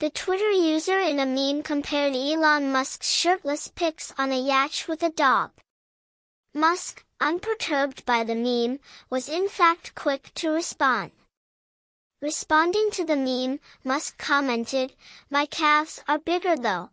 The Twitter user in a meme compared Elon Musk's shirtless pics on a yacht with a dog. Musk, unperturbed by the meme, was in fact quick to respond. Responding to the meme, Musk commented, My calves are bigger though.